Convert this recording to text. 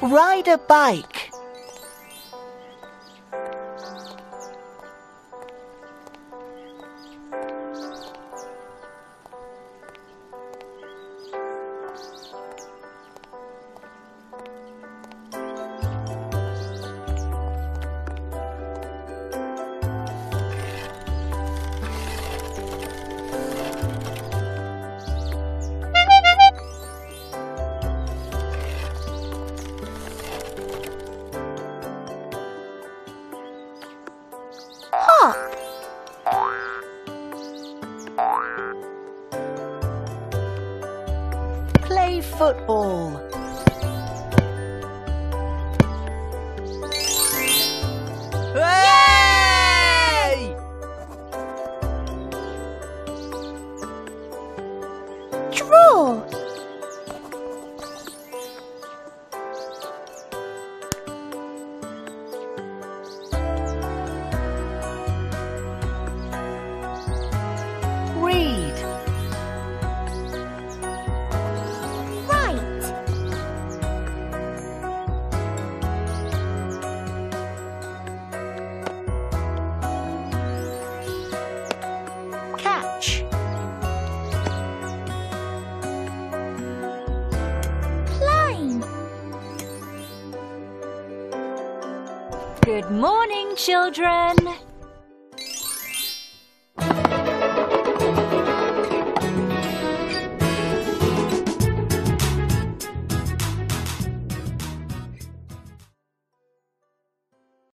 Ride a bike. Play football. Hey! Draw. Good morning, children.